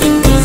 Music